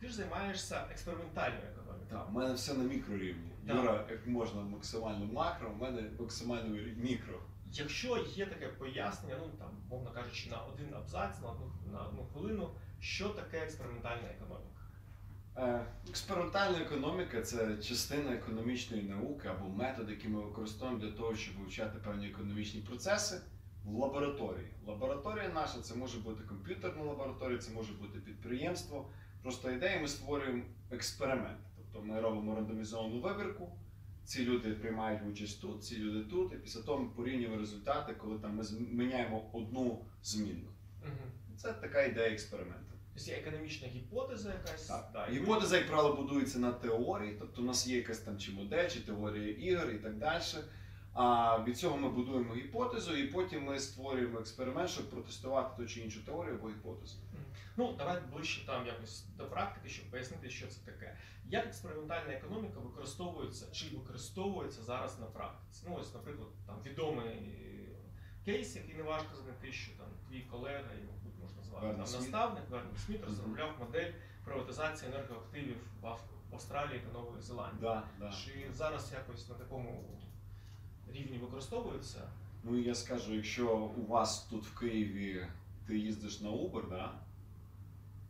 Ти ж займаєшся експериментальною економікою. Так, у мене все на мікрорівні. Так. Юра, як можна максимально макро, у мене максимально мікро. Якщо є таке пояснення, ну там, мовно кажучи, на один абзац, на одну, на одну хвилину, що таке експериментальна економіка? Е, Експериментальна економіка це частина економічної науки або метод, який ми використовуємо для того, щоб вивчати певні економічні процеси в лабораторії. Лабораторія наша це може бути комп'ютерна лабораторія, це може бути підприємство. Просто ідея ми створюємо експеримент. Тобто ми робимо рандомізовану вибірку. Ці люди приймають участь тут, ці люди тут, і після того ми порівнюємо результати, коли там ми зміняємо одну змінну. Угу. Це така ідея експерименту. Тобто є економічна гіпотеза якась. Так. ви- Гіпотеза, як правило, будується на теорії, тобто у нас є якась там чи модель, чи теорія ігор і так далі. А від цього ми будуємо гіпотезу, і потім ми створюємо експеримент, щоб протестувати ту чи іншу теорію або гіпотезу. Ну, давай ближче там якось до практики, щоб пояснити, що це таке. Як експериментальна економіка використовується чи використовується зараз на практиці? Ну, ось, наприклад, там відомий кейс, який не важко знайти, що там твій колега, і, мабуть, можна звати Вернер там Сміт. наставник Вернер Сміт розробляв модель приватизації енергоактивів в Австралії та Нової Зеландії. Да, да. Чи зараз якось на такому рівні використовується? Ну я скажу, якщо у вас тут в Києві ти їздиш на Uber, да,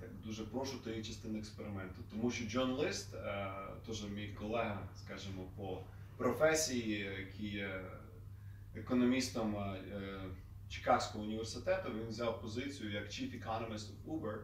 так дуже прошу ти є частина експерименту. Тому що Джон Лист, е, теж мій колега, скажімо, по професії, який є економістом е, е, Чикагського університету, він взяв позицію як Chief Economist of Uber.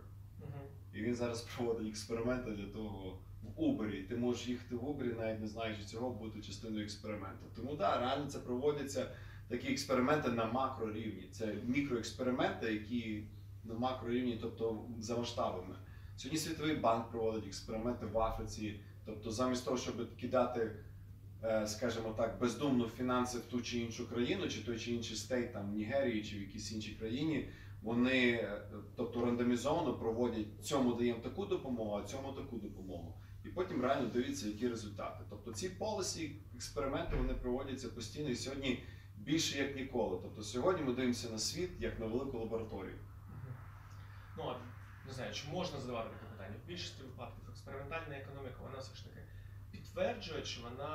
І він зараз проводить експерименти для того в Uber. Ти можеш їхати в Uber, навіть не знаючи цього, бути частиною експерименту. Тому так, да, реально це проводяться такі експерименти на макрорівні. Це мікроексперименти, які на макрорівні, тобто за масштабами. Сьогодні Світовий банк проводить експерименти в Африці. Тобто, замість того, щоб кидати, е, скажімо так, бездумно фінанси в ту чи іншу країну, чи той чи інший стейт там в Нігерії чи в якійсь іншій країні, вони, е, тобто рандомізовано проводять цьому даємо таку допомогу, а цьому таку допомогу. І потім реально дивіться, які результати. Тобто ці полісі, експерименти вони проводяться постійно і сьогодні більше як ніколи. Тобто сьогодні ми дивимося на світ як на велику лабораторію. Ну, а не знаю, чи можна задавати таке питання? В більшості випадків експериментальна економіка, вона все ж таки підтверджує, чи вона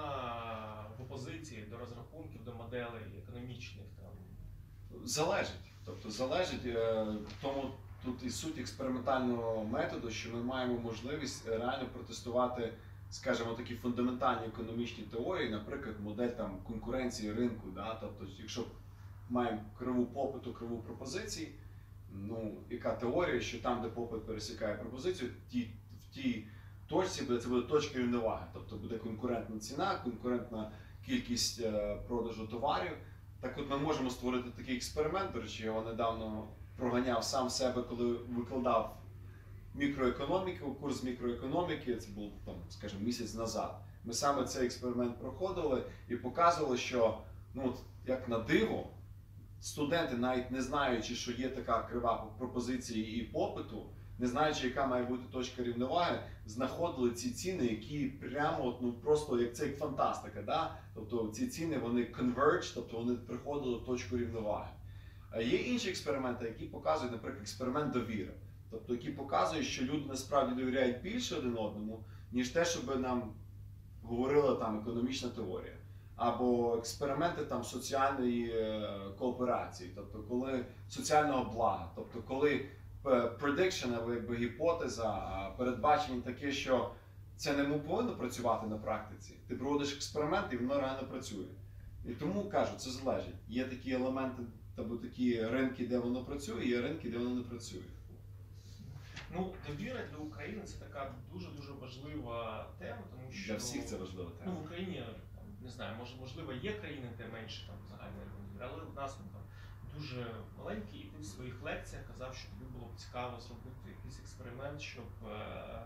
в опозиції до розрахунків, до моделей економічних там. Залежить. Тобто залежить е, тому тут і суть експериментального методу, що ми маємо можливість реально протестувати, скажімо, такі фундаментальні економічні теорії, наприклад, модель там конкуренції ринку. Да? Тобто, якщо маємо криву попиту, криву пропозицій, ну яка теорія, що там, де попит пересікає пропозицію, ті, в тій точці буде це буде точка рівноваги. Тобто буде конкурентна ціна, конкурентна кількість е, продажу товарів. Так от ми можемо створити такий експеримент. До речі, його недавно проганяв сам себе, коли викладав мікроекономіку, курс мікроекономіки. Це був там, скажімо, місяць назад. Ми саме цей експеримент проходили і показували, що ну як на диво, студенти, навіть не знаючи, що є така крива пропозиції і попиту, не знаючи, яка має бути точка рівноваги, знаходили ці ціни, які прямо ну просто як це як фантастика. Да? Тобто ці ціни вони converge, тобто вони приходили в точку рівноваги. А є інші експерименти, які показують, наприклад, експеримент довіри. Тобто, які показують, що люди насправді довіряють більше один одному, ніж те, щоб нам говорила там економічна теорія. Або експерименти там соціальної е, кооперації, тобто коли соціального блага, тобто коли е, prediction, або якби гіпотеза, передбачення таке, що це не повинно працювати на практиці. Ти проводиш експеримент і воно реально працює. І тому кажу, це залежить. Є такі елементи, або такі ринки, де воно працює, є ринки, де воно не працює. Ну, довіра для України це така дуже дуже важлива тема, тому що Для всіх це важлива ну, тема. в Україні не знаю, може можливо є країни, де менше там загальної довіри, але у нас він там дуже маленький, і ти в своїх лекціях казав, що тобі було б цікаво зробити якийсь експеримент, щоб е,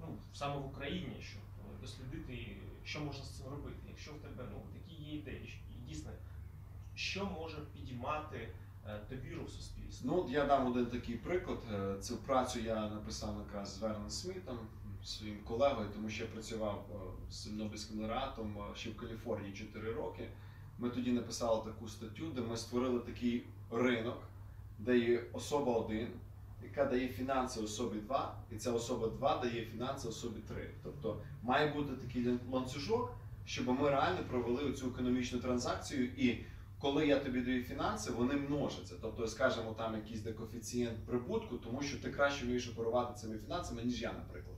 ну саме в Україні, щоб дослідити, що можна з цим робити. Якщо в тебе ну такі є ідеї, і дійсно, що може підіймати е, довіру в суспільстві? Ну, я дам один такий приклад. Е, Цю працю я написав якраз з Верном Смітом, своїм колегою, тому що я працював е, з Нобельським лауреатом е, ще в Каліфорнії 4 роки. Ми тоді написали таку статтю, де ми створили такий ринок, де є особа один, яка дає фінанси особі 2, і ця особа 2 дає фінанси особі 3. Тобто має бути такий ланцюжок, щоб ми реально провели цю економічну транзакцію. І коли я тобі даю фінанси, вони множаться. Тобто, скажімо, там якийсь де коефіцієнт прибутку, тому що ти краще вмієш оперувати цими фінансами, ніж я, наприклад.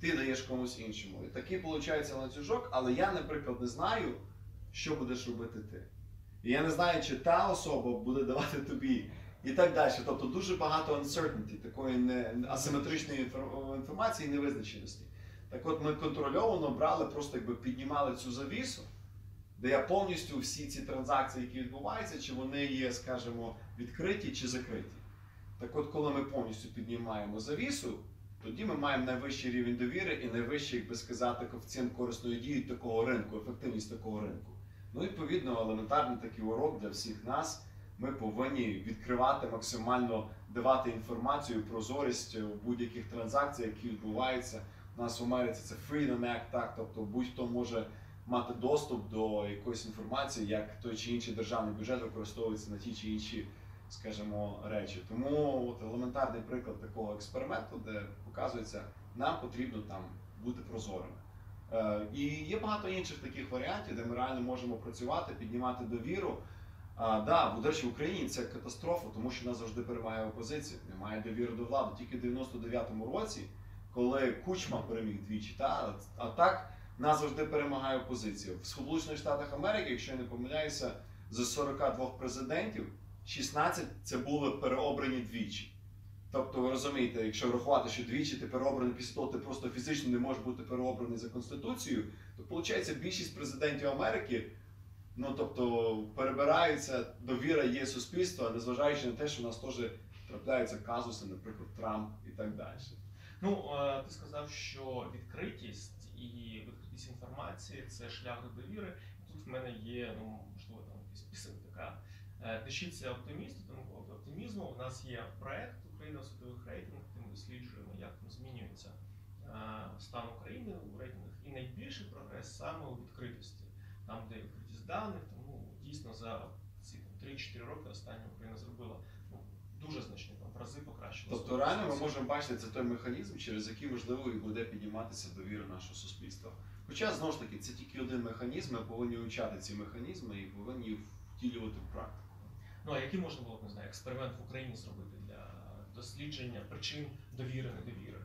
Ти даєш комусь іншому. І такий виходить ланцюжок, але я, наприклад, не знаю, що будеш робити ти. І я не знаю, чи та особа буде давати тобі і так далі. Тобто дуже багато uncertainty, такої не, асиметричної інформації і невизначеності. Так от ми контрольовано брали, просто якби піднімали цю завісу, де я повністю всі ці транзакції, які відбуваються, чи вони є, скажімо, відкриті чи закриті. Так от, коли ми повністю піднімаємо завісу, тоді ми маємо найвищий рівень довіри і найвищий, як би сказати, коефіцієнт корисної дії такого ринку, ефективність такого ринку. Ну, відповідно, елементарний такий урок для всіх нас. Ми повинні відкривати максимально давати інформацію, прозорість у будь-яких транзакціях, які відбуваються. У нас в Америці це Freedom Act, так, тобто будь-хто може мати доступ до якоїсь інформації, як той чи інший державний бюджет використовується на ті чи інші, скажімо, речі. Тому от елементарний приклад такого експерименту, де показується, нам потрібно там бути прозорими. Е, І є багато інших таких варіантів, де ми реально можемо працювати, піднімати довіру. А, да, до речі, в Україні це катастрофа, тому що нас завжди перемагає опозиція, немає довіри до влади. Тільки в 99-му році, коли Кучма переміг двічі, та, а так нас завжди перемагає опозиція. В Сполучених Штатах Америки, якщо я не помиляюся, з 42 президентів 16 це були переобрані двічі. Тобто, ви розумієте, якщо врахувати, що двічі ти переобраний після того, ти просто фізично не можеш бути переобраний за конституцією, то виходить, більшість президентів Америки, ну тобто, перебираються, довіра є суспільства, незважаючи на те, що у нас теж трапляються казуси, наприклад, Трамп і так далі. Ну, е, ти сказав, що відкритість і відкритість інформації це шлях до довіри. Тут в мене є, ну можливо, там якась пісня така. е, Тишіться оптимісту, тому оптимізму. У нас є проект Україна в світових рейтингах, де ми досліджуємо, як змінюється е, стан України у рейтингах. І найбільший прогрес саме у відкритості, там, де відкритість даних, тому дійсно за ці 3-4 роки остання Україна зробила ну, дуже значні там рази покращила. Тобто, реально ми можемо бачити це той механізм, через який можливо і буде підніматися довіра нашого суспільства. Хоча знову ж таки це тільки один механізм, ми повинні вивчати ці механізми і повинні втілювати в практику. Ну а який можна було б не знаю, експеримент в Україні зробити дослідження причин довіри, недовіри?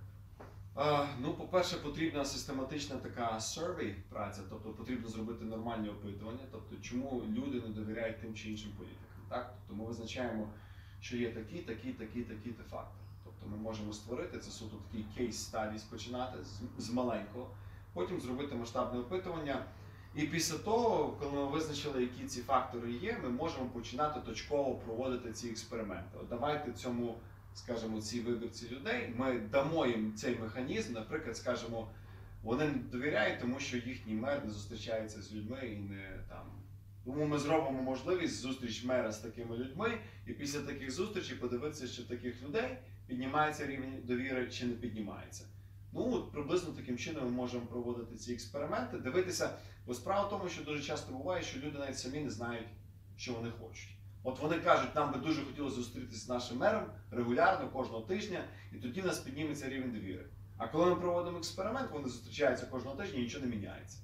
А, ну, по-перше, потрібна систематична така survey праця, тобто потрібно зробити нормальні опитування, тобто чому люди не довіряють тим чи іншим політикам. Так? Тобто ми визначаємо, що є такі, такі, такі, такі та фактори. Тобто ми можемо створити це суто такий кейс studies починати з, з маленького, потім зробити масштабне опитування. І після того, коли ми визначили, які ці фактори є, ми можемо починати точково проводити ці експерименти. От давайте цьому скажімо, цій вибірці людей, ми дамо їм цей механізм, наприклад, скажімо, вони не довіряють, тому що їхній мер не зустрічається з людьми і не там. Тому ми зробимо можливість зустріч мера з такими людьми, і після таких зустрічей подивитися, що таких людей піднімається рівень довіри чи не піднімається. Ну, от приблизно таким чином ми можемо проводити ці експерименти, дивитися. Бо справа в тому, що дуже часто буває, що люди навіть самі не знають, що вони хочуть. От вони кажуть, нам би дуже хотілося зустрітися з нашим мером регулярно кожного тижня, і тоді нас підніметься рівень довіри. А коли ми проводимо експеримент, вони зустрічаються кожного тижня і нічого не міняється.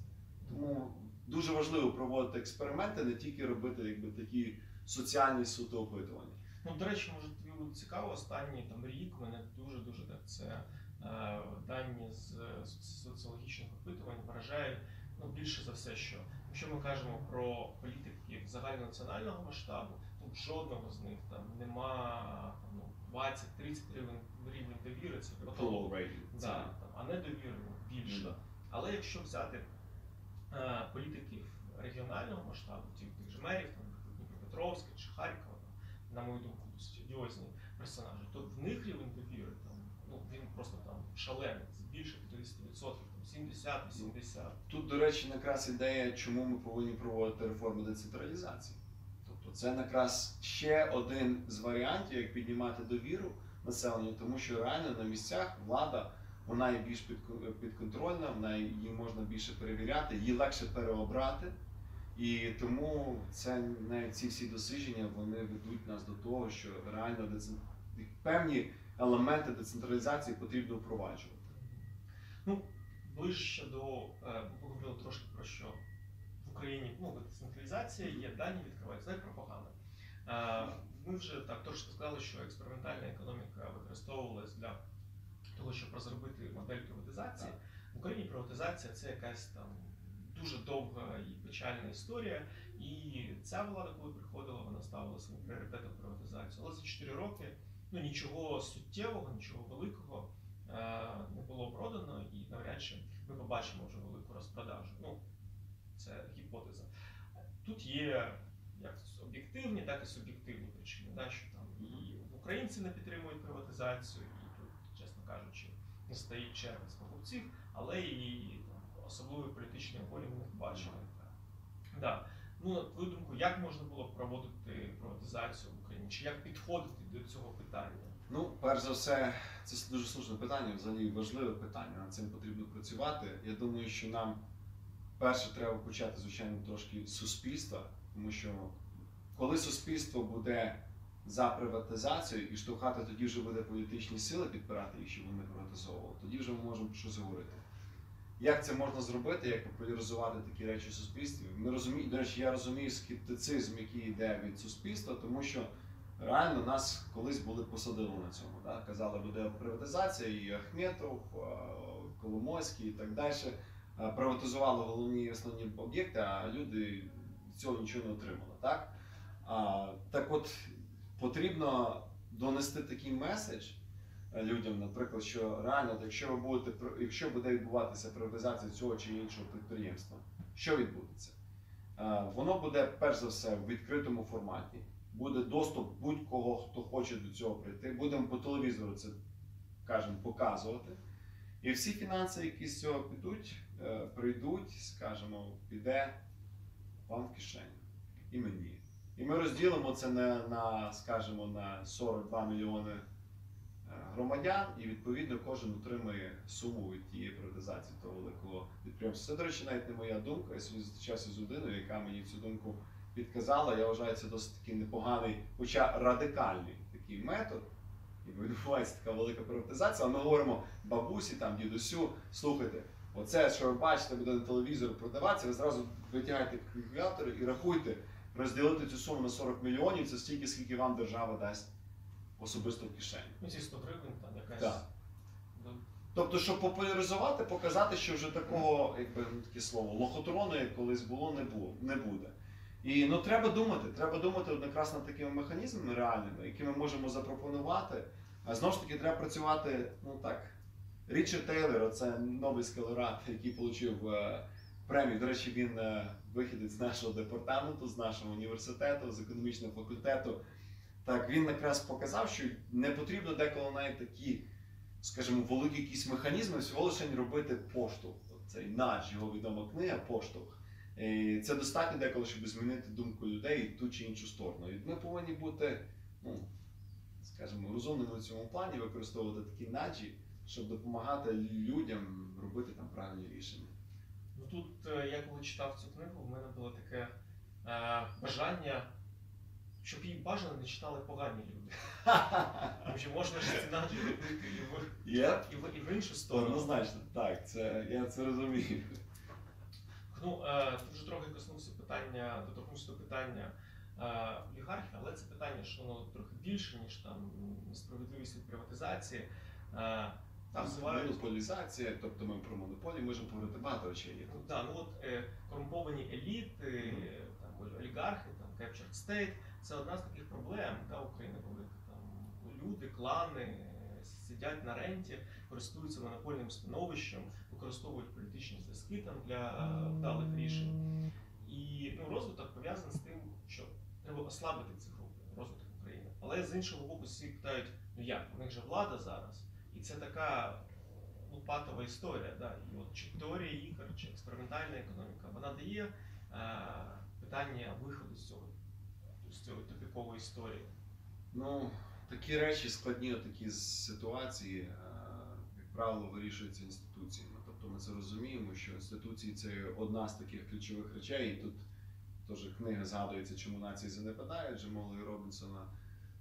Тому дуже важливо проводити експерименти, не тільки робити якби такі соціальні суто опитування. Ну, до речі, може тобі буде цікаво, останній там рік мене дуже дуже так це е, дані з соціологічних опитувань вражають ну, більше за все, що якщо ми кажемо про політиків загальнонаціонального масштабу, жодного з них там нема ну, 20-30 рівень рівень довіри, це потолок. Да, там, а не довіри ну, більше. Ну, да. Але якщо взяти е, політиків регіонального масштабу, тих, тих же мерів, там, Дніпропетровська чи Харкова, там, на мою думку, одіозні персонажі, то в них рівень довіри там, ну, він просто там шалений, більше 50%, там 70-80%. Тут, до речі, якраз ідея, чому ми повинні проводити реформу децентралізації. Це якраз ще один з варіантів, як піднімати довіру населення, тому що реально на місцях влада вона є більш підконтрольна, вона її можна більше перевіряти, її легше переобрати. І тому це навіть ці всі дослідження вони ведуть нас до того, що реально певні елементи децентралізації потрібно впроваджувати. Ну, ближче до е, ми трошки про що Україні ну, децентралізація є, дані відкриваються, так пропаганда. Ми вже так трошки сказали, що експериментальна економіка використовувалась для того, щоб розробити модель приватизації. В Україні приватизація це якась там дуже довга і печальна історія. І ця влада, коли приходила, вона ставила своїм пріоритетом приватизацію. Але за 4 роки ну, нічого суттєвого, нічого великого е, не було продано, і навряд чи ми побачимо вже велику розпродажу. Ну, це гіпотеза. Тут є як об'єктивні, так і суб'єктивні причини, да, що там і українці не підтримують приватизацію, і тут, чесно кажучи, не стоїть черга з покупців, але і там, особливої політичної волі ми не бачили. Да. Ну, на твою думку, як можна було б проводити приватизацію в Україні? Чи як підходити до цього питання? Ну, перш за все, це дуже слушне питання, взагалі важливе питання. Над цим потрібно працювати. Я думаю, що нам перше треба почати, звичайно, трошки суспільства, тому що коли суспільство буде за приватизацію і штовхати, тоді вже буде політичні сили підпирати їх, щоб вони приватизовували, тоді вже ми можемо щось говорити. Як це можна зробити, як популяризувати такі речі в суспільстві? Ми розуміємо, до речі, я розумію скептицизм, який йде від суспільства, тому що реально нас колись були посадили на цьому. Да? Казали, буде приватизація, і Ахметов, Коломойський і так далі. Е, Приватизували головні основні об'єкти, а люди цього нічого не отримали. Так, а, так от потрібно донести такий меседж е, людям, наприклад, що реально, якщо ви будете якщо буде відбуватися приватизація цього чи іншого підприємства, що відбудеться? Е, Воно буде перш за все в відкритому форматі. Буде доступ будь-кого, хто хоче до цього прийти. Будемо по телевізору це кажемо показувати. І всі фінанси, які з цього підуть, прийдуть, скажімо, піде вам в кишеню і мені. І ми розділимо це на, на скажімо, на 42 мільйони е, громадян, і відповідно кожен отримує суму від тієї приватизації того великого підприємства. Це, до речі, навіть не моя думка. Я сьогодні зустрічався з людиною, яка мені цю думку підказала. Я вважаю, це досить такий непоганий, хоча радикальний такий метод. І відбувається така велика приватизація. Але ми говоримо бабусі, там, дідусю, слухайте, оце, що ви бачите, буде на телевізору продаватися, ви зразу витягаєте калькулятор і рахуйте, розділити цю суму на 40 мільйонів, це стільки, скільки вам держава дасть особисто в кишені. Ну, ці 100 гривень, там якась. Так. Ну, Тобто, щоб популяризувати, показати, що вже такого, якби ну, таке слово, лохотрону, як колись було, не було, не буде. І ну треба думати, треба думати над такими механізмами реальними, які ми можемо запропонувати. А знову ж таки, треба працювати, ну так. Річард Тейлор, це Нобелівський лауреат, який отримав премію. До речі, він е, вихідець з нашого департаменту, з нашого університету, з економічного факультету. Так, він якраз показав, що не потрібно деколи навіть такі скажімо, великі якісь механізми, всього лише робити поштовх. Цей наш його відома книга поштовх. Це достатньо деколи, щоб змінити думку людей в ту чи іншу сторону. І ми повинні бути, ну, скажімо, розумними в цьому плані, використовувати такі наджі, щоб допомагати людям робити там правильні рішення. Ну тут, е, я коли читав цю книгу, в мене було таке е, бажання, щоб її бажано не читали погані люди. Тому що можна ж ці наджі робити і в, Є? і в, і в іншу сторону. Однозначно, так, це, я це розумію. Ну, е, ти вже трохи коснувся питання, доторкнувся до питання е, олігархів, але це питання, що воно трохи більше, ніж там несправедливість від приватизації. Е, там Монополізація, тобто ми про монополію можемо говорити багато речей. є. Ну, да, ну от е, корумповані еліти, там олігархи, там captured state, це одна з таких проблем да, України велика. Там люди, клани е, сидять на ренті, користуються монопольним становищем, використовують політичні зв'язки там для е, вдалих рішень. І ну, розвиток пов'язаний з тим, що треба ослабити ці групи, розвиток України. Але з іншого боку, всі питають, ну як, у них же влада зараз. І це така ну, патова історія. Да? І от чи теорія ігор, чи експериментальна економіка, вона дає е, питання виходу з цього, з цієї тупікової історії. Ну, такі речі складні, такі ситуації, е, як правило, вирішуються інституціями. Тобто ми це розуміємо, що інституції це одна з таких ключових речей. І тут теж книга згадується, чому нації занепадають Джемола Робінсона.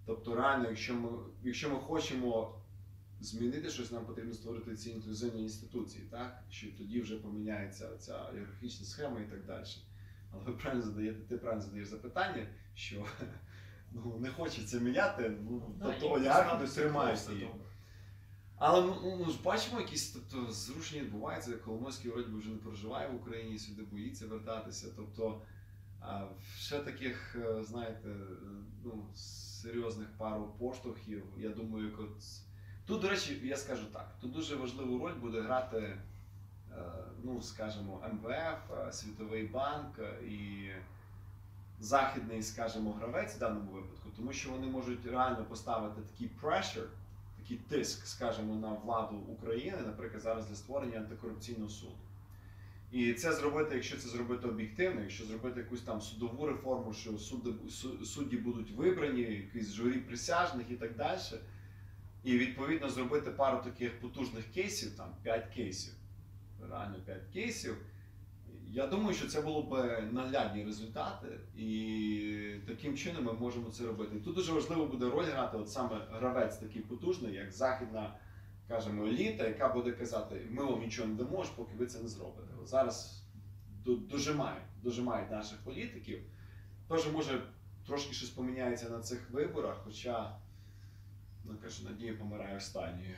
Тобто, реально, якщо ми, якщо ми хочемо змінити щось, нам потрібно створити ці інклюзивні інституції, так? Що тоді вже поміняється ця ієрархічна схема і так далі. Але ви правильно задаєте, ти правильно задаєш запитання, що ну, не хочеться міняти, ну, Да, до того не тримаєшся. Але ну, ну, ну, ж бачимо, якісь тобто, зрушення відбуваються. Коломойський вроді вже не проживає в Україні, сюди боїться вертатися. Тобто ще таких, е, знаєте, е, ну, серйозних пару поштовхів. Я думаю, як от... тут, до речі, я скажу так: тут дуже важливу роль буде грати, е, ну, скажімо, МВФ, е, Світовий банк е, і західний, скажімо, гравець в даному випадку, тому що вони можуть реально поставити такий pressure, такий тиск, скажімо, на владу України, наприклад, зараз для створення антикорупційного суду. І це зробити, якщо це зробити об'єктивно, якщо зробити якусь там судову реформу, що судді, будуть вибрані, якийсь журі присяжних і так далі. І відповідно зробити пару таких потужних кейсів, там 5 кейсів, реально 5 кейсів. Я думаю, що це було б наглядні результати, і таким чином ми можемо це робити. Тут дуже важливо буде роль грати, от саме гравець такий потужний, як західна, кажемо, еліта, яка буде казати, ми вам нічого не дамо, поки ви це не зробите. От зараз до- дожимають, дожимають наших політиків. Тож, може, трошки щось поміняється на цих виборах, хоча, ну кажу, надія помирає останньою.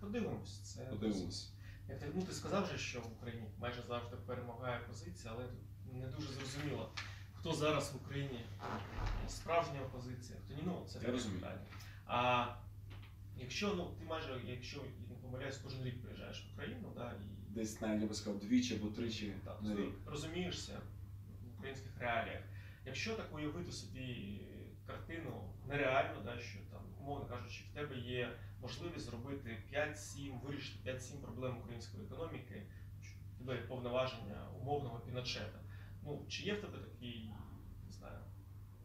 Подивимось. Це Подивимось. Як ти, ну, ти сказав же, що в Україні майже завжди перемагає опозиція, але не дуже зрозуміло, хто зараз в Україні справжня опозиція, хто ні, ну це Я розумію. питання. А якщо ну ти майже, якщо я не помиляюсь, кожен рік приїжджаєш в Україну, да, і Десь навіть я би сказав двічі або тричі так, на рік. розумієшся в українських реаліях. Якщо так уявити собі картину нереально, да, що умовно кажучи, в тебе є можливість зробити 5-7, вирішити 5-7 проблем української економіки, тебе повноваження умовного піночета. Ну, чи є в тебе такий, не знаю,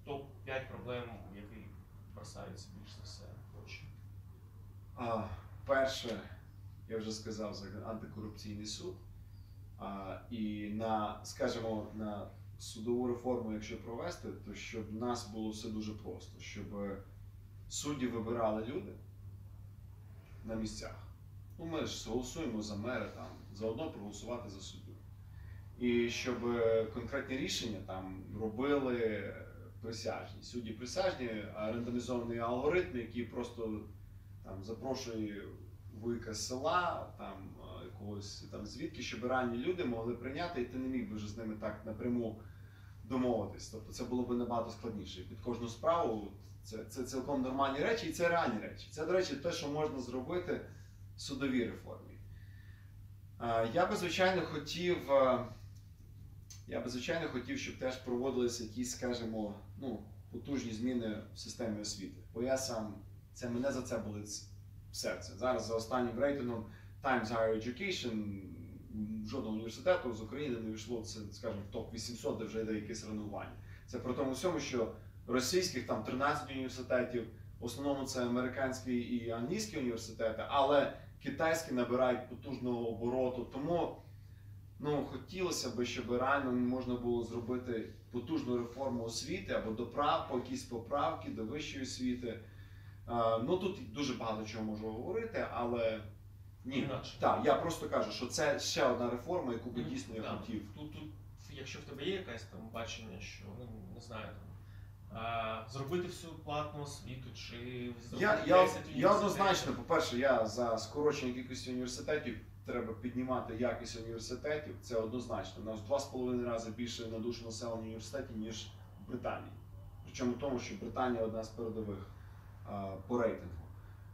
топ-5 проблем, які бросаються більш за все в очі? А, перше, я вже сказав за антикорупційний суд. А, і на, скажімо, на судову реформу, якщо провести, то щоб в нас було все дуже просто, щоб судді вибирали люди на місцях. Ну, ми ж голосуємо за мера, там, заодно проголосувати за суддю. І щоб е, конкретні рішення там робили присяжні. Судді присяжні, а рандомізований алгоритм, який просто там запрошує вуйка з села, там е, якогось там звідки, щоб ранні люди могли прийняти, і ти не міг би вже з ними так напряму домовитись. Тобто це було б набагато складніше. Під кожну справу це, це цілком нормальні речі, і це реальні речі. Це, до речі, те, що можна зробити в судовій реформі. Е, Я би, звичайно, хотів. е, Я би, звичайно, хотів, щоб теж проводилися якісь, скажімо, ну, потужні зміни в системі освіти. Бо я сам це мене за це болить серце. Зараз за останнім рейтингом Times Higher Education жодного університету з України не війшло це, скажімо, в топ 800, де вже йде якесь рангування. Це при тому всьому, що російських там 13 університетів, в основному це американські і англійські університети, але китайські набирають потужного обороту. Тому ну, хотілося б, щоб реально можна було зробити потужну реформу освіти або доправ, якісь поправки до вищої освіти. Ну тут дуже багато чого можу говорити, але ні. Так, я просто кажу, що це ще одна реформа, яку би дійсно я хотів. Тут, тут, якщо в тебе є якесь там бачення, що ну не знаю, там, зробити всю платну освіту, чи Я, 10 я, я однозначно, по-перше, я за скорочення кількості університетів треба піднімати якість університетів. Це однозначно. У нас два з половиною рази більше на душу населення університетів, ніж в Британії. Причому в тому, що Британія одна з передових а, по рейтингу.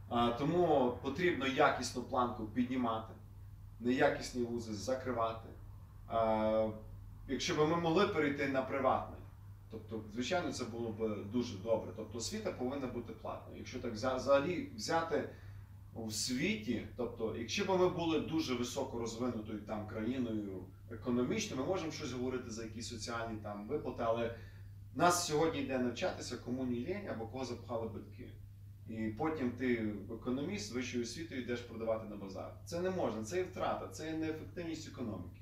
А, тому потрібно якісну планку піднімати, неякісні вузи закривати. А, якщо б ми могли перейти на приватний, тобто, звичайно, це було б дуже добре. Тобто освіта повинна бути платною. Якщо так взагалі взяти у світі, тобто, якщо б ми були дуже високо розвинутою там країною економічно, ми можемо щось говорити за якісь соціальні там виплати, але нас сьогодні йде навчатися кому ні лінь або кого запхали батьки. І потім ти економіст з вищою освітою йдеш продавати на базар. Це не можна, це є втрата, це є неефективність економіки.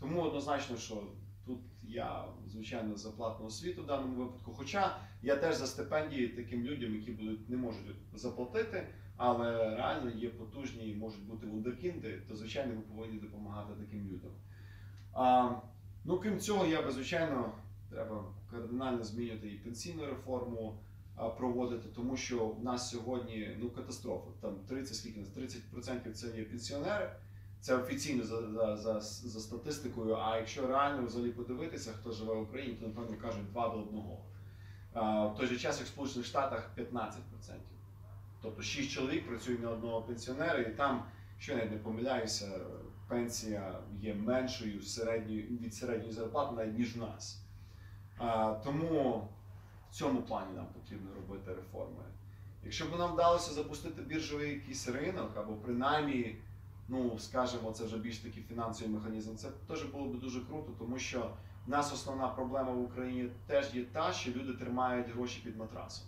Тому однозначно, що тут я, звичайно, за платну освіту в даному випадку. Хоча я теж за стипендії таким людям, які будуть не можуть заплатити, але реально є потужні і можуть бути вундеркінди, то звичайно ми повинні допомагати таким людям. А, ну, крім цього, я би звичайно треба кардинально змінювати і пенсійну реформу а, проводити, тому що в нас сьогодні ну катастрофа. Там 30, скільки нас 30% це є пенсіонери. Це офіційно за, за, за, за статистикою. А якщо реально взагалі подивитися, хто живе в Україні, то напевно кажуть 2 до 1. А, в той же час, як в Сполучених Штатах 15%. Тобто 6 чоловік працюють на одного пенсіонера, і там, що я не помиляюся, пенсія є меншою середньої, від середньої зарплати, навіть ніж в нас. Тому в цьому плані нам потрібно робити реформи. Якщо б нам вдалося запустити біржовий якийсь ринок, або принаймні, ну скажімо, це вже більш такий фінансовий механізм, це теж було б дуже круто, тому що в нас основна проблема в Україні теж є та, що люди тримають гроші під матрасом.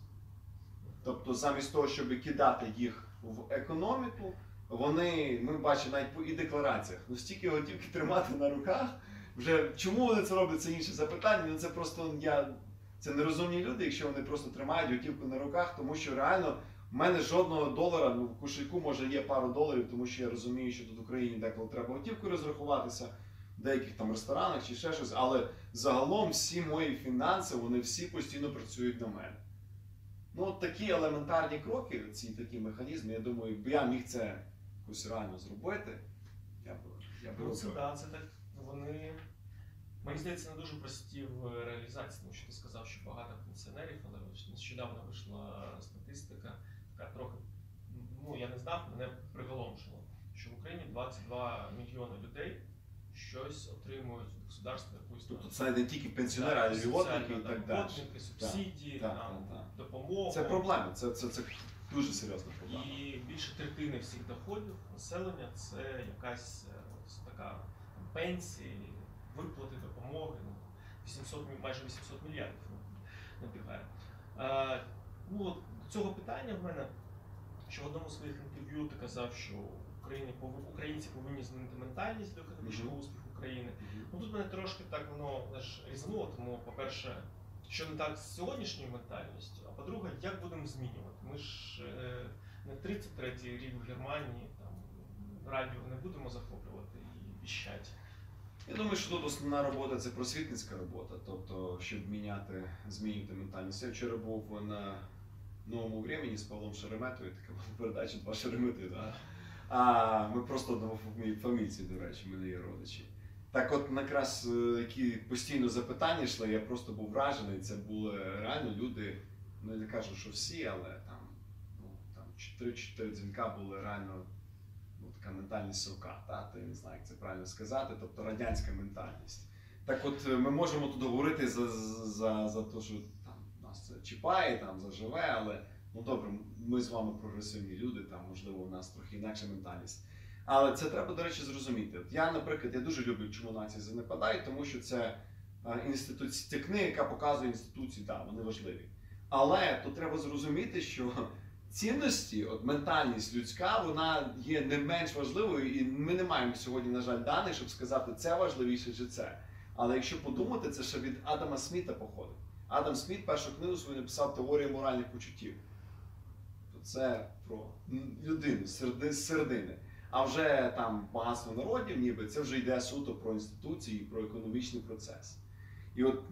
Тобто, замість того, щоб кидати їх в економіку, вони, ми бачимо навіть по і деклараціях, ну стільки готівки тримати на руках. Вже чому вони це роблять, це інше запитання. Ну це просто я це нерозумні люди, якщо вони просто тримають готівку на руках, тому що реально в мене жодного долара, ну в кошельку може є пару доларів, тому що я розумію, що тут в Україні деколи треба готівку розрахуватися, в деяких там ресторанах чи ще щось, але загалом всі мої фінанси, вони всі постійно працюють на мене. Ну, от такі елементарні кроки, ці такі механізми, я думаю, якби я міг це якось реально зробити, я б я б Ну, це робив. да, це так. Вони мені здається не дуже прості в реалізації, тому що ти сказав, що багато пенсіонерів, але нещодавно вийшла статистика, така трохи, ну я не знав, мене приголомшило, що в Україні 22 мільйони людей щось отримують від государства якусь Тобто це не тільки пенсіонери, а й льготники і так далі. льготники, субсидії, так, там, так, так. Це проблема, це, це, це дуже серйозна проблема. І більше третини всіх доходів населення це якась е, ось така пенсії, виплати, допомоги. Ну, 800, мі- майже 800 мільярдів ну, набігає. Е, ну, от цього питання в мене, що в одному з своїх інтерв'ю ти казав, що Україні, українці повинні змінити ментальність до економічного Мгм. успіху України. Ну тут мене трошки так воно знаєш, різнуло, тому, по-перше, що не так з сьогоднішньою ментальністю, а по-друге, як будемо змінювати? Ми ж е, не 33-й рік в Германії, там радіо не будемо захоплювати і віщати. Я думаю, що тут основна робота це просвітницька робота, тобто, щоб міняти, змінювати ментальність. Я вчора був на новому времені з Павлом Шереметою, така була передача два Шеремети, да? А ми просто одного фамільці, до речі, в мене є родичі. Так от якраз е, які постійно запитання йшли, я просто був вражений. Це були реально люди, ну я не кажу, що всі, але там, ну, там 3-4 дзвінка були реально ну, така ментальність совка, та? я не знаю, як це правильно сказати, тобто радянська ментальність. Так от е, ми можемо тут говорити за, за, за те, що нас це чіпає, там заживе, але ну добре, ми з вами прогресивні люди, там можливо у нас трохи інакша ментальність. Але це треба, до речі, зрозуміти. От я, наприклад, я дуже люблю, чому нації занепадають, тому що це е, інституція, це книга, яка показує інституції, так, вони важливі. Але тут треба зрозуміти, що цінності, от ментальність людська, вона є не менш важливою, і ми не маємо сьогодні, на жаль, даних, щоб сказати, це важливіше чи це. Але якщо подумати, це ще від Адама Сміта походить. Адам Сміт першу книгу свою написав Теорія моральних почуттів. То це про людину з середини. А вже там багатство народів, ніби це вже йде суто про інституції, про економічний процес. І от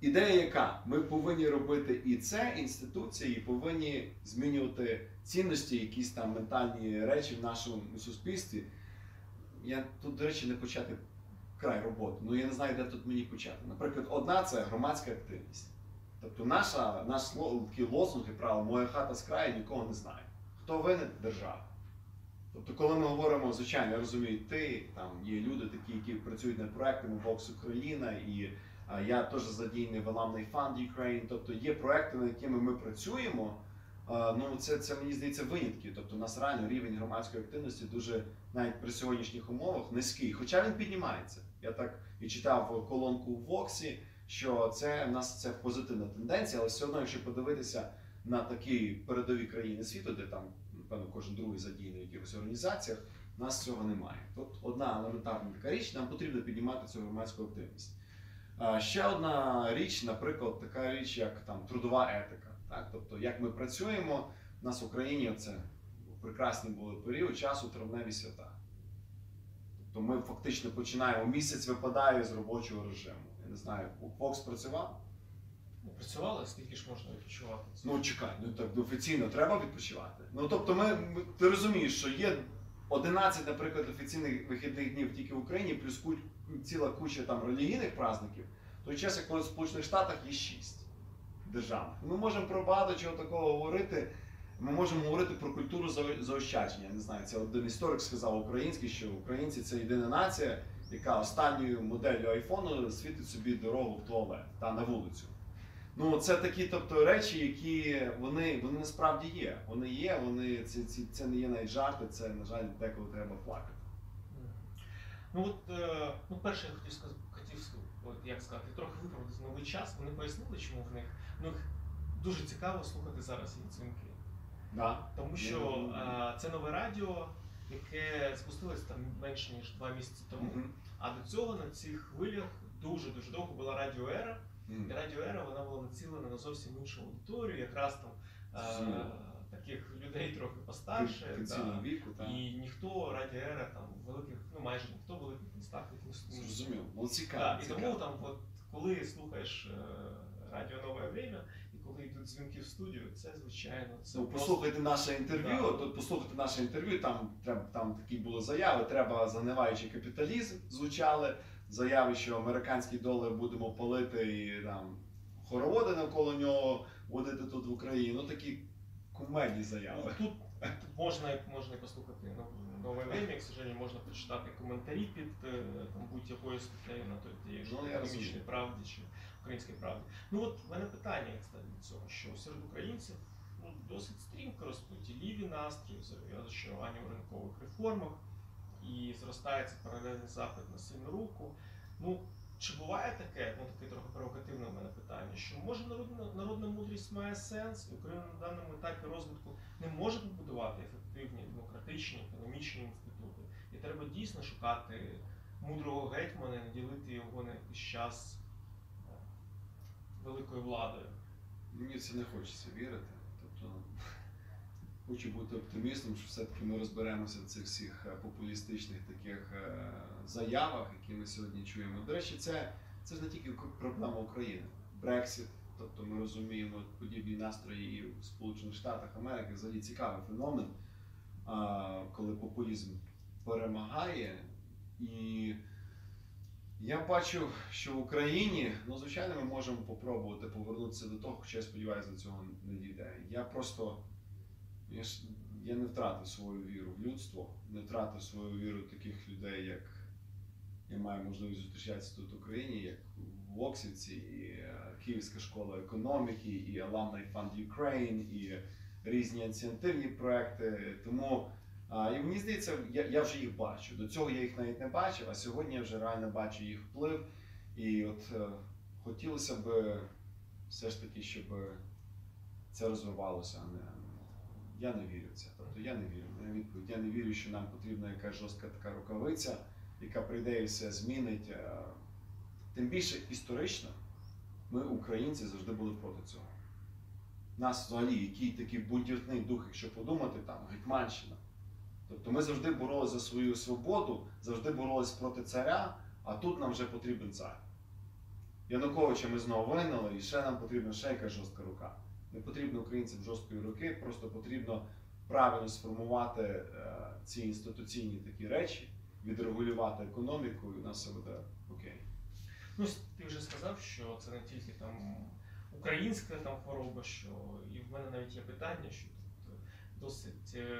ідея яка? Ми повинні робити і це інституції, і повинні змінювати цінності, якісь там ментальні речі в нашому суспільстві. Я тут, до речі, не почати край роботи. Ну я не знаю, де тут мені почати. Наприклад, одна це громадська активність. Тобто наша, наш такий лозунг і право, моя хата з краю нікого не знає. Хто винен? Держава. Тобто, коли ми говоримо, звичайно, я розумію, ти, там є люди такі, які працюють над проектами Vox Україна, і а, я теж задійний в Alumni Fund Ukraine, тобто є проекти, над якими ми працюємо. А, ну, це, це мені здається винятки. Тобто, у нас реально рівень громадської активності дуже навіть при сьогоднішніх умовах низький. Хоча він піднімається. Я так і читав колонку в Воксі, що це в нас це позитивна тенденція, але все одно, якщо подивитися на такі передові країни світу, де там, напевно, кожен другий задіяний в якихось організаціях, у нас цього немає. Тут одна елементарна така річ, нам потрібно піднімати цю громадську активність. Ще одна річ, наприклад, така річ, як там трудова етика. Так? Тобто, як ми працюємо, у нас в Україні це прекрасний були період часу травневі свята. Тобто ми фактично починаємо місяць випадає з робочого режиму. Не знаю, Фокс працював? Ну, працювали, скільки ж можна відпочивати? Ну чекай, ну так офіційно треба відпочивати. Ну тобто, ми, ми- ти розумієш, що є 11, наприклад, офіційних вихідних днів тільки в Україні, плюс ку- ціла куча там релігійних праздників. Той час, як в Сполучених Штатах є 6 державних. Ми можемо про багато чого такого говорити. Ми можемо говорити про культуру заощадження. Я не знаю, це один історик сказав український, що українці це єдина нація, яка останньою моделлю айфону світить собі дорогу в туалет та на вулицю. Ну, це такі, тобто, речі, які вони, вони насправді є. Вони є, вони це, це, це не є навіть жарти, це, на жаль, деколи треба плакати. Ну от, е, ну перше я хотів сказати, хотів от, як сказати, трохи виправдати новий час. Вони пояснили, чому в них ну їх дуже цікаво слухати зараз їх дзвінки. Да. Тому що е, це нове радіо, яке спустилось там менше ніж два місяці тому. Мгм. А до цього на цих хвилях дуже дуже довго була радіо Ера. Мгм. І радіо Ера вона була націлена на зовсім іншу аудиторію, якраз там е, Зрозуміло. таких людей трохи постарше. Пенсійного да. віку, так. І ніхто радіо Ера там в великих, ну майже ніхто в великих містах їх не слухає. Зрозуміло. Ну, цікаво. Так, і цікаво. тому там, от коли слухаєш е, радіо Нове Время, коли йдуть дзвінки в студію, це звичайно це Ну, послухайте наше інтерв'ю. Да. Тут послухайте наше інтерв'ю. Там треба там такі були заяви. Треба загниваючий капіталізм. Звучали заяви, що американський долар будемо палити і там хороводи навколо нього водити тут в Україні. Ну такі кумедні Ну, заяви. Тут можна, можна послухати нов- нове время, сожалению, можна почитати коментарі під е, там, будь-якою статтею на той Ну, економічній правді чи українській правді. Ну от в мене питання від цього, що серед українців ну, досить стрімко ростуть і ліві настрої, розчарування у ринкових реформах, і зростається паралельний запит на сильну руку. Ну, чи буває таке, ну таке трохи провокативне в мене питання, що може народна, народна мудрість має сенс, і Україна на даному етапі розвитку не може побудувати ефективні демократичні економічні інститути. І треба дійсно шукати мудрого гетьмана і наділити його на якийсь час великою владою. Мені це не хочеться вірити. Тобто хочу бути оптимістом, що все-таки ми розберемося в цих всіх е, популістичних таких е, заявах, які ми сьогодні чуємо. До речі, це, це ж не тільки проблема України. Брексіт, тобто ми розуміємо подібні настрої і в Сполучених Штатах Америки. Взагалі цікавий феномен, коли популізм перемагає. І я бачу, що в Україні, ну звичайно, ми можемо попробувати повернутися до того, хоча я сподіваюся, до цього не дійде. Я просто я, я не втратив свою віру в людство, не втратив свою віру в таких людей, як я маю можливість зустрічатися тут в Україні, як в Оксівці, і е, Київська школа економіки, і Alumni Fund Ukraine, і різні ініціативні проекти. Тому а, і мені здається, я, вже їх бачу. До цього я їх навіть не бачив, а сьогодні я вже реально бачу їх вплив. І от е, хотілося б все ж таки, щоб це розвивалося, а не я не вірю в це. Тобто я не вірю. Моя відповідь. Я не вірю, що нам потрібна якась жорстка така рукавиця, яка прийде і все змінить. Е, Тим більше історично ми, українці, завжди були проти цього. Нас взагалі, який такий бунтівний дух, якщо подумати, там Гетьманщина. Тобто ми завжди боролися за свою свободу, завжди боролися проти царя, а тут нам вже потрібен цар. Януковича ми знову вигнали, і ще нам потрібна ще якась жорстка рука. Не потрібно українцям жорсткої руки, просто потрібно правильно сформувати е, ці інституційні такі речі, відрегулювати економіку, і у нас все буде окей. Ну, ти вже сказав, що це не тільки там українська там хвороба, що і в мене навіть є питання, що тут досить е,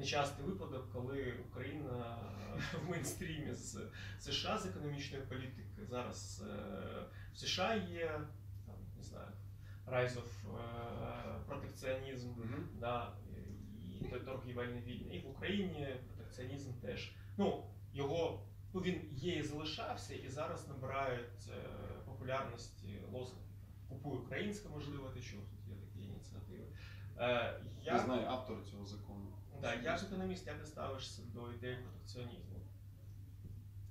нечастий випадок, коли Україна в мейнстрімі з США з економічної політики. Зараз е, в США є там, не знаю, rise of е, протекціонізм, да, і т- торгівельні війни. І в Україні протекціонізм теж. Ну, його ну, він є і залишався, і зараз набирають е, популярності лозунги. Купуй українське, можливо, ти чув, тут є такі ініціативи. Е, Я я, знаю автора цього закону. Да, як економіст, як ти ставишся до ідеї протекціонізму?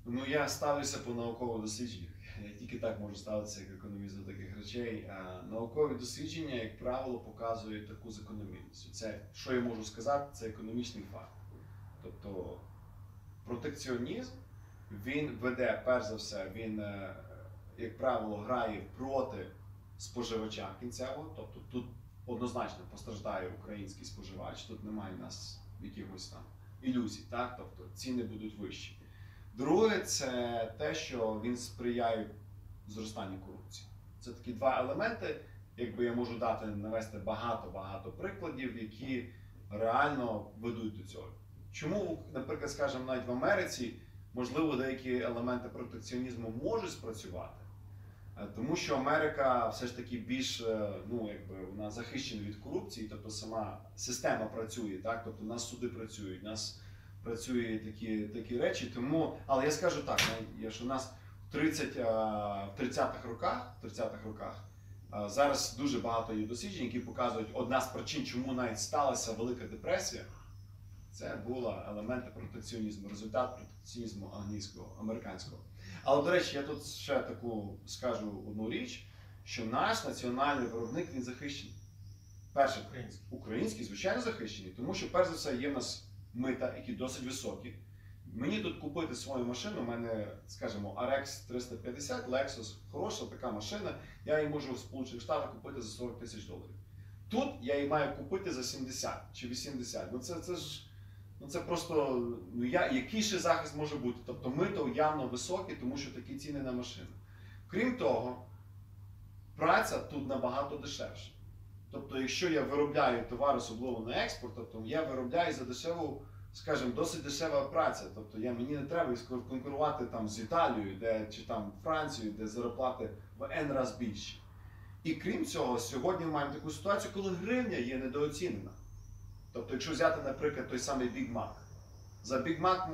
Ну я ставлюся по науково дослідженнях. Я тільки тільки так можу ставитися як економіст до таких речей. А, наукові дослідження, як правило, показують таку закономірність. Це, що я можу сказати, це економічний факт. Тобто протекціонізм він веде, перш за все, він, е, як правило, грає проти споживача кінцевого. Тобто тут однозначно постраждає український споживач, тут немає в нас якихось там ілюзій, так? тобто ціни будуть вищі. Друге, це те, що він сприяє зростанню корупції. Це такі два елементи. Якби я можу дати навести багато-багато прикладів, які реально ведуть до цього. Чому, наприклад, скажімо, навіть в Америці можливо деякі елементи протекціонізму можуть спрацювати? Е, Тому що Америка все ж таки більш е, ну якби вона захищена від корупції, тобто сама система працює, так тобто нас суди працюють, нас працюють такі, такі речі. Тому, але я скажу так, що у нас в 30, е, в 30-х роках, в 30-х роках е, зараз дуже багато є досліджень, які показують одна з причин, чому навіть сталася Велика депресія. Це були елементи протекціонізму, результат протекціонізму англійського, американського. Але, до речі, я тут ще таку скажу одну річ, що наш національний виробник він захищений. Перше, Український. український, звичайно, захищений, тому що, перш за все, є в нас мита, які досить високі. Мені тут купити свою машину, у мене, скажімо, RX 350, Lexus, хороша така машина, я її можу в Сполучених Штатах купити за 40 тисяч доларів. Тут я її маю купити за 70 чи 80. Ну це, це ж ну це просто ну я, який ще захист може бути? Тобто мито явно високі, тому що такі ціни на машину. Крім того, праця тут набагато дешевша. Тобто, якщо я виробляю товар, особливо на експорт, тобто я виробляю за дешеву, скажімо, досить дешева праця. Тобто я, мені не треба конкурувати там з Італією, де, чи там Францією, де зарплати в N раз більші. І крім цього, сьогодні ми маємо таку ситуацію, коли гривня є недооцінена. Тобто, якщо взяти, наприклад, той самий Big Mac, за Big Mac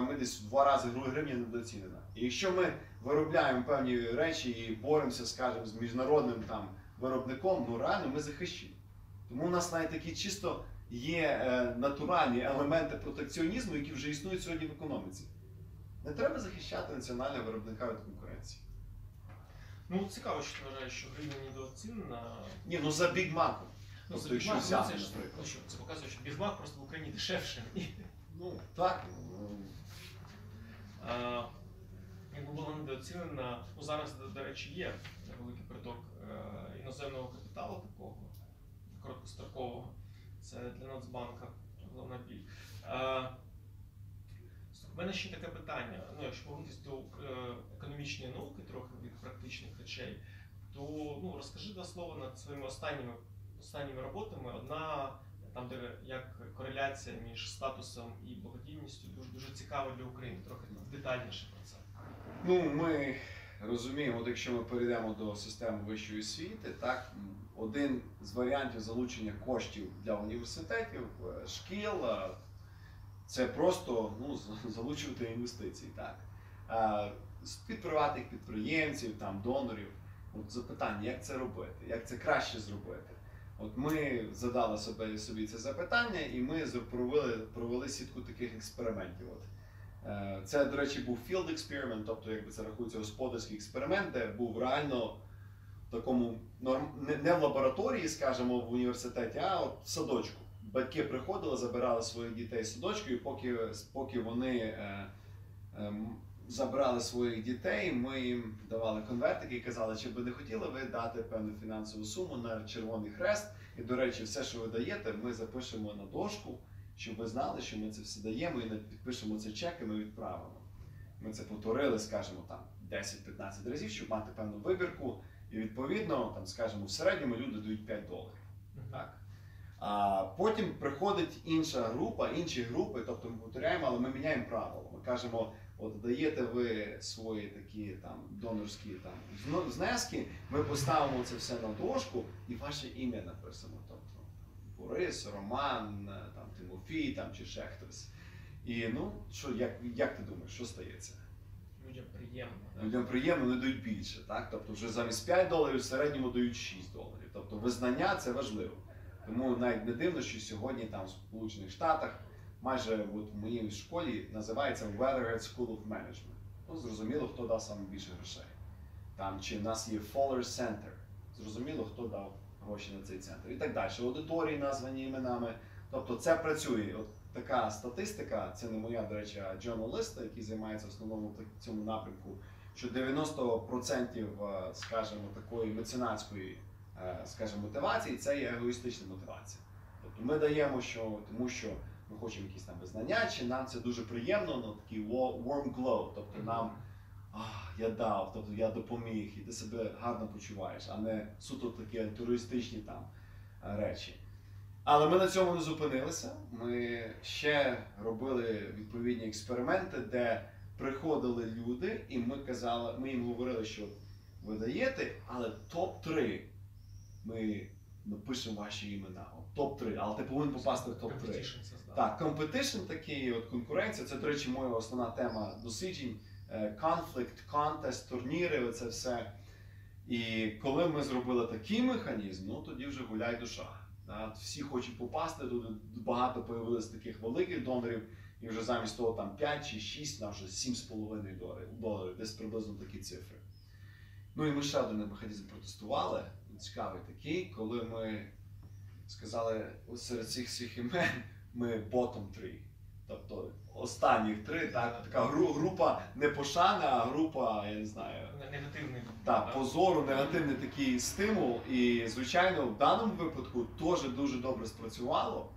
ми, е, десь в два рази гривня недооцінена. І якщо ми виробляємо певні речі і боремося, скажімо, з міжнародним там виробником, ну реально ми захищені. Тому у нас навіть такі чисто є е, натуральні елементи протекціонізму, які вже існують сьогодні в економіці. Не треба захищати національного виробника від конкуренції. Ну, цікаво, що ти вважаєш, що гривня недооцінена. Ні, ну за Big Mac. Ну, Тобто, якщо взяти, ну, це, ж, наприклад. ну, що, це показує, що Mac просто в Україні дешевше. Ну так. ну, А, Якби була недооцінена, ну зараз, до, до речі, є великий приток е, іноземного капіталу такого короткострокового. Це для Нацбанка головна біль. Е, У мене ще таке питання. Ну, якщо повернутися до е, економічної науки, трохи від практичних речей, то ну, розкажи два слова над своїми останніми, останніми роботами. Одна там, де як кореляція між статусом і благодійністю, дуже дуже цікаво для України. Трохи детальніше про це. Ну, ми розуміємо, от якщо ми перейдемо до системи вищої освіти, так один з варіантів залучення коштів для університетів, е, шкіл, е, це просто ну, залучувати інвестиції. Так. З- Від приватних підприємців, там, донорів. От запитання, як це робити, як це краще зробити. От ми задали собі, собі це запитання, і ми провели, провели сітку таких експериментів. От. Е, Це, до речі, був field experiment, тобто якби це рахується господарський експеримент, де був реально в такому не в лабораторії, скажімо, в університеті, а от в садочку. Батьки приходили, забирали своїх дітей з садочку, і поки, поки вони е, ем, забрали своїх дітей, ми їм давали конвертики і казали, чи би не хотіли ви дати певну фінансову суму на Червоний Хрест. І, до речі, все, що ви даєте, ми запишемо на дошку щоб ви знали, що ми це все даємо і підпишемо цей чек, і ми відправимо. Ми це повторили, скажімо, там 10-15 разів, щоб мати певну вибірку. І відповідно, там, скажімо, в середньому люди дають 5 доларів. Так. А потім приходить інша група, інші групи, тобто ми повторяємо, але ми міняємо правила. Ми кажемо, от даєте ви свої такі там донорські там знески, ми поставимо це все на дошку і ваше ім'я написано. Тобто Борис, Роман, е, там Тимофій там, чи ще хтось. І ну, що, як, як ти думаєш, що стається? Людям приємно. да? Людям приємно, вони дають більше, так? Тобто вже замість 5 доларів в середньому дають 6 доларів. Тобто визнання це важливо. Тому навіть не дивно, що сьогодні там в Сполучених Штатах майже от в моїй школі називається Weatherhead School of Management. Ну, зрозуміло, хто дав саме більше грошей. там чи в нас є Fowler Center. Зрозуміло, хто дав гроші на цей центр. І так далі. Аудиторії названі іменами. Тобто це працює. От така статистика, це не моя, до речі, а Джона Листа, який займається в основному цьому напрямку, що 90% е, скажімо, такої меценатської е, скажімо, мотивації це є егоїстична мотивація. Тобто ми даємо, що тому що ми хочемо якісь там визнання, чи нам це дуже приємно, ну такий warm glow, тобто нам я дав, тобто я допоміг, і ти себе гарно почуваєш, а не суто такі альтруїстичні там е, речі. Але ми на цьому не зупинилися. Ми ще робили відповідні експерименти, де приходили люди, і ми казали, ми їм говорили, що ви даєте, але топ-3 ми напишемо ваші імена. От топ-3, але ти повинен попасти в топ-3. Competition. Так, competition такий, от конкуренція, це, до речі, моя основна тема досліджень. Е, Конфлікт, контест, турніри, оце все. І коли ми зробили такий механізм, ну тоді вже гуляй душа. Да? Всі хочуть попасти, тут багато появилось таких великих донорів, і вже замість того там 5 чи 6, нам вже 7,5 доларів, доларів, десь приблизно такі цифри. Ну і ми ще один механізм протестували, цікавий такий, коли ми сказали, серед цих всіх імен ми bottom 3. Тобто останніх три, так, така гру- група не пошана, а група, я не знаю, Негативний. так, да. позору, негативний такий стимул. І, звичайно, в даному випадку теж дуже добре спрацювало,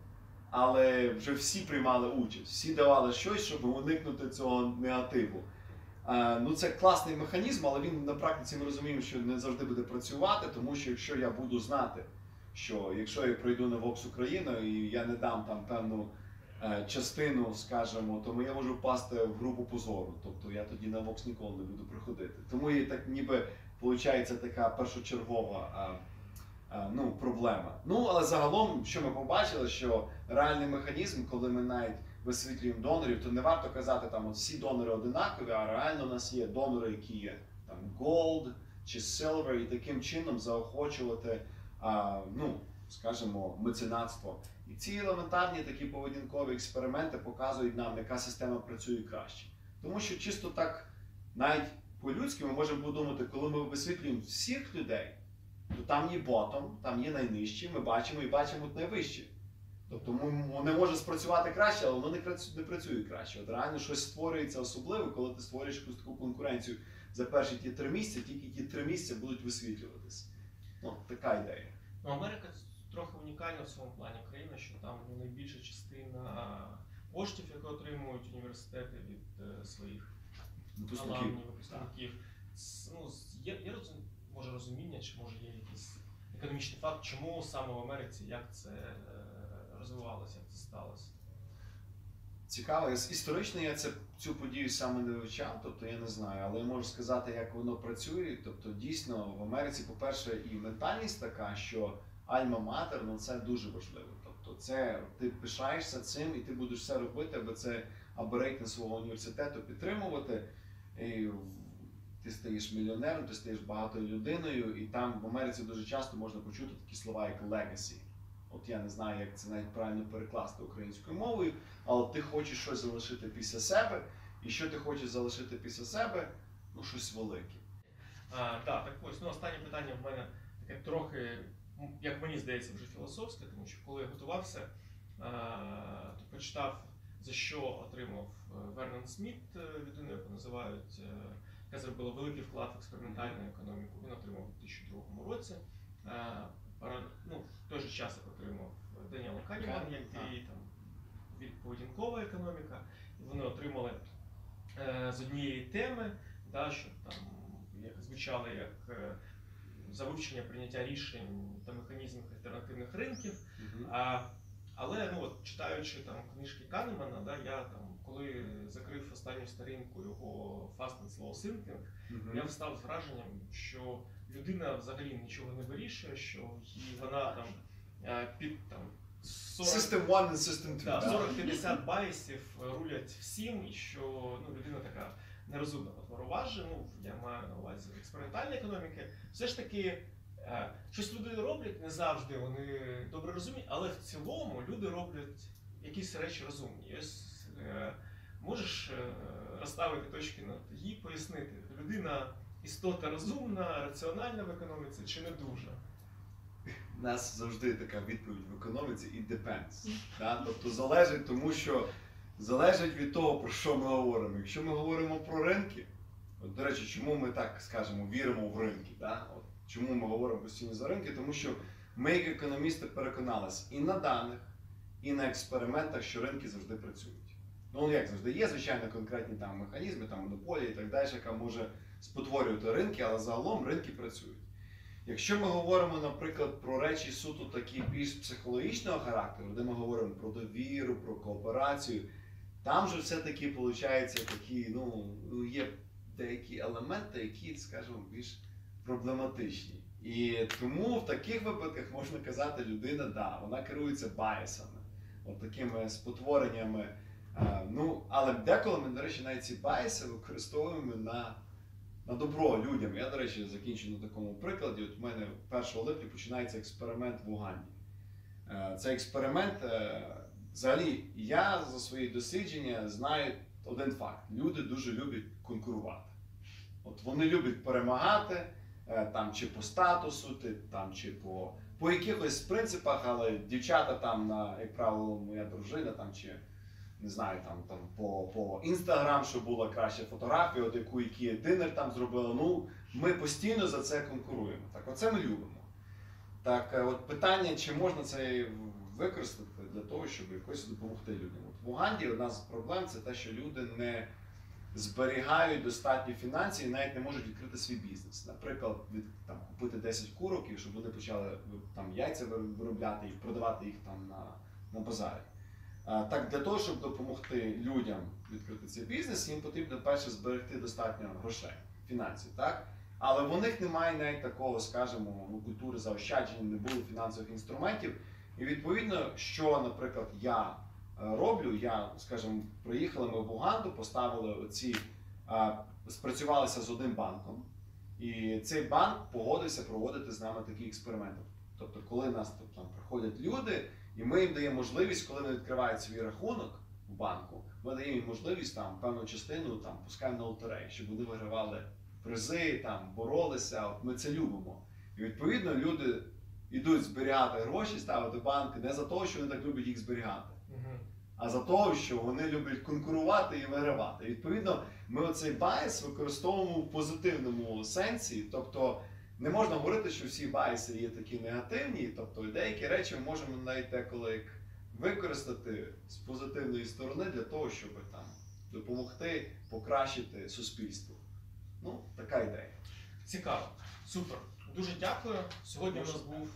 але вже всі приймали участь, всі давали щось, щоб уникнути цього негативу. Е, ну, це класний механізм, але він на практиці ми розуміємо, що не завжди буде працювати, тому що якщо я буду знати, що якщо я прийду на Vox Україна і я не дам там певну е, частину, скажімо, то я можу впасти в групу позору. Тобто я тоді на Vox ніколи не буду приходити. Тому і так ніби виходить така першочергова е, е, ну, проблема. Ну, але загалом, що ми побачили, що реальний механізм, коли ми навіть висвітлюємо донорів, то не варто казати, там от всі донори одинакові, а реально у нас є донори, які є там gold чи silver, і таким чином заохочувати, ну, скажімо, меценатство. І ці елементарні такі поведінкові експерименти показують нам, яка система працює краще. Тому що чисто так, навіть по-людськи, ми можемо подумати, коли ми висвітлюємо всіх людей, то там є ботом, там є найнижчі, ми бачимо і бачимо найвищі. Тобто вони можуть спрацювати краще, але вони не працюють краще. От реально щось створюється особливе, коли ти створюєш якусь таку конкуренцію за перші ті три місця, тільки ті три місця будуть висвітлюватись. Ну, така ідея. Ну, Америка трохи унікальна в цьому плані країна, що там ну, найбільша частина коштів, які отримують університети від е, своїх Випускників. випускників. Ну, є, є може розуміння, чи може є якийсь економічний факт, чому саме в Америці як це е, розвивалося, як це сталося. Цікаво, історично я це, цю подію саме не вивчав, тобто я не знаю, але я можу сказати, як воно працює. Тобто, дійсно, в Америці, по-перше, і ментальність така, що альма-матер, ну це дуже важливо. Тобто, це ти пишаєшся цим, і ти будеш все робити, аби це аби рейтинг свого університету підтримувати. І ти стаєш мільйонером, ти стаєш багатою людиною, і там в Америці дуже часто можна почути такі слова, як legacy. От я не знаю, як це навіть правильно перекласти українською мовою, але ти хочеш щось залишити після себе, і що ти хочеш залишити після себе? Ну, щось велике. А, так, так ось ну, останнє питання в мене таке трохи, як мені здається, вже філософське, тому що коли я готувався, а, то почитав, за що отримав е, Вернон Сміт, е, людину, яку називають, е, яка зробила великий вклад в експериментальну економіку. Він отримав у 2002 році. Пара- Ну, в той же час отримав Деніел Каніман, Кан- який там поведінкова економіка, і вони отримали е, з однієї теми, да, що там як звучало як е, за вивчення прийняття рішень та механізмів альтернативних ринків. А, але ну, от, читаючи там книжки Канемана, да, я там, коли закрив останню сторінку його Fast and Slow Thinking, я встав з враженням, що людина взагалі нічого не вирішує, що вона там е, під там 40 System 1 і System 2. Да, да. 40-50 байсів рулять всім, і що ну, людина така нерозумна. От Вороважі, ну я маю на увазі експериментальної економіки, все ж таки е, щось люди роблять не завжди, вони добре розуміють, але в цілому люди роблять якісь речі розумні. Ось е, можеш е, розставити точки над і пояснити. Людина істота розумна, раціональна в економіці чи не дуже? У нас завжди така відповідь в економіці і depends. Да? Тобто залежить, тому що залежить від того, про що ми говоримо. Якщо ми говоримо про ринки, от, до речі, чому ми так скажемо, віримо в ринки? Да? От, чому ми говоримо постійно за ринки? Тому що ми, як економісти, переконалися і на даних, і на експериментах, що ринки завжди працюють. Ну, як завжди, є, звичайно, конкретні там механізми, там монополії і так далі, яка може спотворювати ринки, але загалом ринки працюють. Якщо ми говоримо, наприклад, про речі суто такі більш психологічного характеру, де ми говоримо про довіру, про кооперацію, там же все-таки виходить такі, ну, є деякі елементи, які, скажімо, більш проблематичні. І тому в таких випадках можна казати, людина, да, вона керується байсами, от такими спотвореннями. Е, ну, але деколи ми, до речі, навіть ці байси використовуємо на на добро людям. Я, до речі, закінчу на такому прикладі. От у мене 1 липня починається експеримент в Уганді. Е, Цей експеримент, е, взагалі, я за свої дослідження знаю один факт: люди дуже люблять конкурувати. От вони люблять перемагати е, там чи по статусу, там, чи по, по якихось принципах, але дівчата там, як правило, моя дружина там чи не знаю, там, там по, по інстаграм, щоб була краща фотографія, от яку які динер там зробила. Ну, ми постійно за це конкуруємо. Так, оце ми любимо. Так, е, от питання, чи можна це використати для того, щоб якось допомогти людям. От в Уганді одна з проблем це те, що люди не зберігають достатньо фінансів і навіть не можуть відкрити свій бізнес. Наприклад, від, там, купити 10 курок, і щоб вони почали там, яйця виробляти і продавати їх там на, на базарі. Так, для того, щоб допомогти людям відкрити цей бізнес, їм потрібно перше зберегти достатньо грошей, фінансів, так? Але в них немає навіть такого, скажімо, ну, культури заощадження, не було фінансових інструментів. І відповідно, що, наприклад, я е, роблю, я, скажімо, приїхали ми в Уганду, поставили оці, спрацювалися з одним банком, і цей банк погодився проводити з нами такі експерименти. Тобто, коли нас там приходять люди, і ми їм даємо можливість, коли вони відкривають свій рахунок в банку, ми даємо їм можливість там певну частину там пускаємо на лотерею, щоб вони вигравали призи, там боролися. От ми це любимо. І відповідно люди йдуть зберігати гроші, ставити банки не за те, що вони так люблять їх зберігати, а за те, що вони люблять конкурувати і вигравати. І, відповідно, ми оцей bias використовуємо в позитивному сенсі, тобто. Не можна говорити, що всі bias и є такі негативні, тобто деякі речі ми можемо навіть деколи як використати з позитивної сторони для того, щоб там допомогти покращити суспільство. Ну, така ідея. Цікаво. Супер. Дуже дякую. Сьогодні у нас був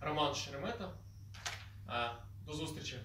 Роман Шеремета. Е, До зустрічі.